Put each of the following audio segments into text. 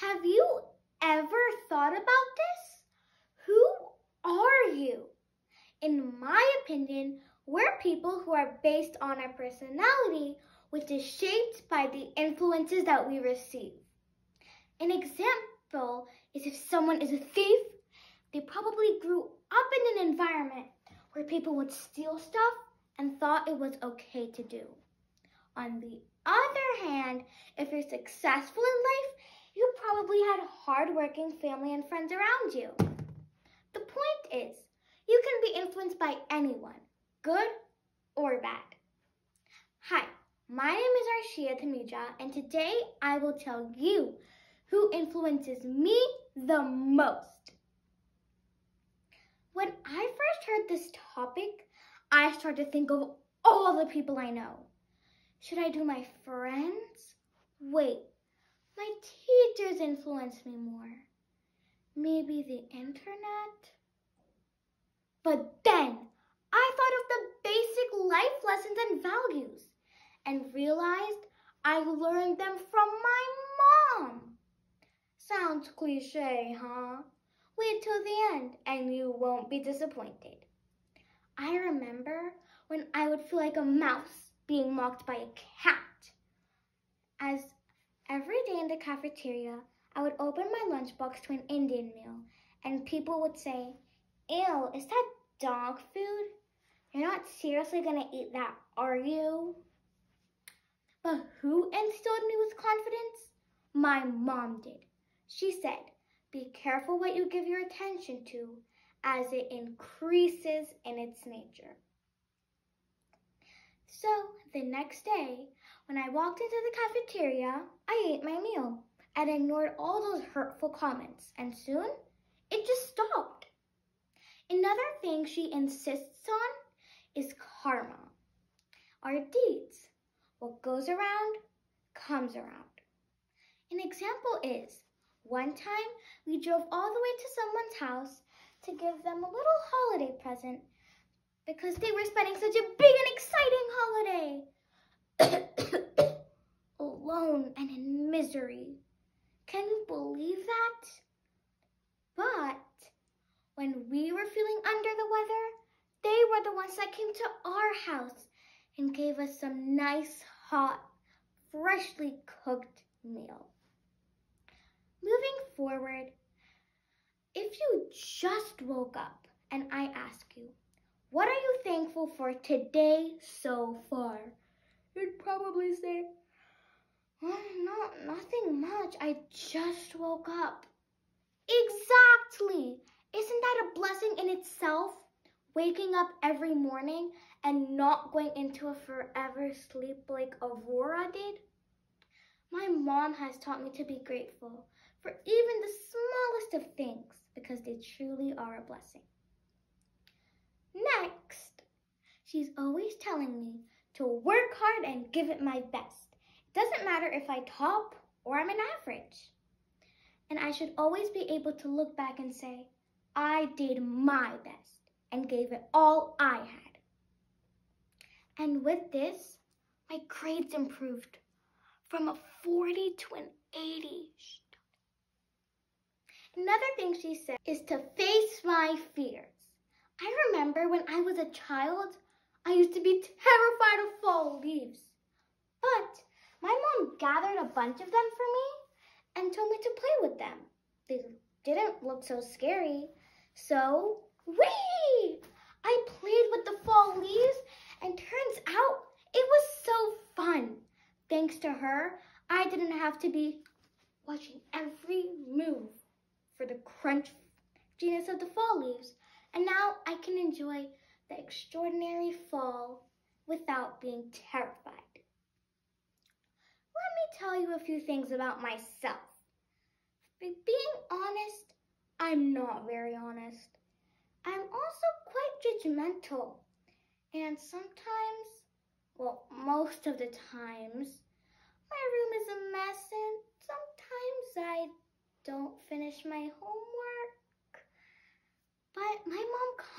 Have you ever thought about this? Who are you? In my opinion, we're people who are based on our personality, which is shaped by the influences that we receive. An example is if someone is a thief, they probably grew up in an environment where people would steal stuff and thought it was okay to do. On the other hand, if you're successful in life, you probably had hardworking family and friends around you. The point is, you can be influenced by anyone, good or bad. Hi, my name is Arshia Dhamija, and today I will tell you who influences me the most. When I first heard this topic, I started to think of all the people I know. Should I do my friends? Wait, teachers influence me more. Maybe the internet? But then I thought of the basic life lessons and values and realized I learned them from my mom. Sounds cliche, huh? Wait till the end and you won't be disappointed. I remember when I would feel like a mouse being mocked by a cat. As every day in the cafeteria, I would open my lunchbox to an Indian meal and people would say, Ew, is that dog food? You're not seriously gonna eat that, are you? But who instilled me with confidence? My mom did. She said, be careful what you give your attention to as it increases in its nature. So the next day, when I walked into the cafeteria, I ate my meal and ignored all those hurtful comments, and soon it just stopped. Another thing she insists on is karma. Our deeds. What goes around comes around. An example is one time we drove all the way to someone's house to give them a little holiday present because they were spending such a big and exciting holiday. Alone and in misery. Can you believe that? But when we were feeling under the weather, they were the ones that came to our house and gave us some nice, hot, freshly cooked meal. Moving forward, if you just woke up and I ask you, what are you thankful for today so far? You'd probably say, well, not, nothing much. I just woke up. Exactly. Isn't that a blessing in itself? Waking up every morning and not going into a forever sleep like Aurora did? My mom has taught me to be grateful for even the smallest of things because they truly are a blessing. Next, she's always telling me to work hard and give it my best. It doesn't matter if I top or I'm an average. And I should always be able to look back and say, I did my best and gave it all I had. And with this, my grades improved from a 40 to an 80. Another thing she said is to face my remember when I was a child, I used to be terrified of fall leaves. But my mom gathered a bunch of them for me and told me to play with them. They didn't look so scary. So, wee! I played with the fall leaves and turns out it was so fun. Thanks to her, I didn't have to be watching every move for the crunchiness of the fall leaves. And now I can enjoy the extraordinary fall without being terrified. Let me tell you a few things about myself. Being honest, I'm not very honest. I'm also quite judgmental. And sometimes, well, most of the times, my room is a mess and sometimes I don't finish my homework.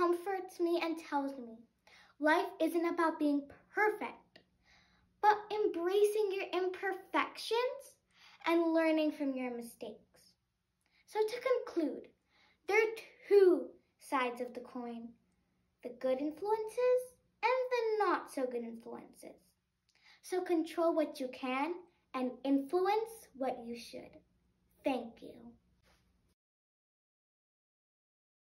Comforts me and tells me life isn't about being perfect, but embracing your imperfections and learning from your mistakes. So to conclude, there are two sides of the coin the good influences and the not so good influences. So control what you can and influence what you should. Thank you.